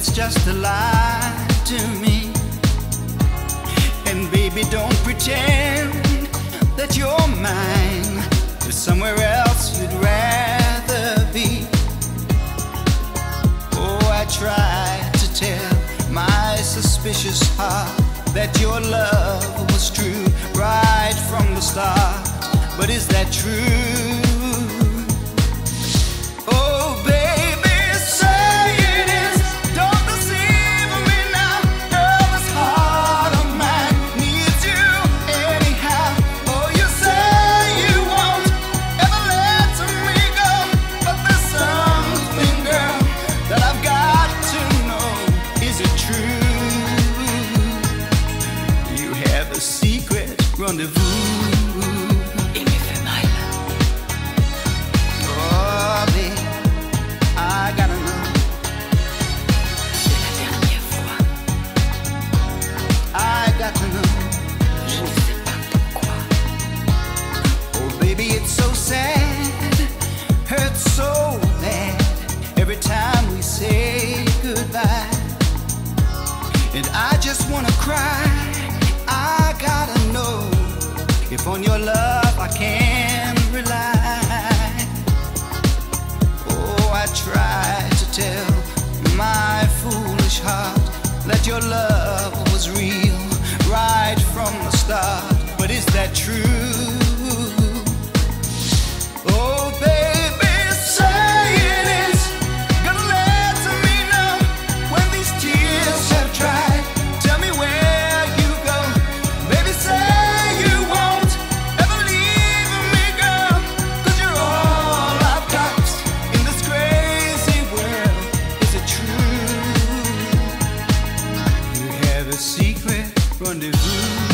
it's just a lie to me. And baby, don't pretend that you're mine. There's somewhere else you'd rather be. Oh, I tried to tell my suspicious heart that your love was true right from the start. But is that true? Rendezvous. Il me fait mal. Oh, babe, I gotta know. C'est la dernière fois. I got to know. Je ne sais pas pourquoi. Oh, baby, it's so sad, hurts so bad every time we say goodbye. And I just wanna cry. If on your love I can rely. Oh, I tried to tell my foolish heart that your love was real right from the start. But is that true? a secret rendezvous.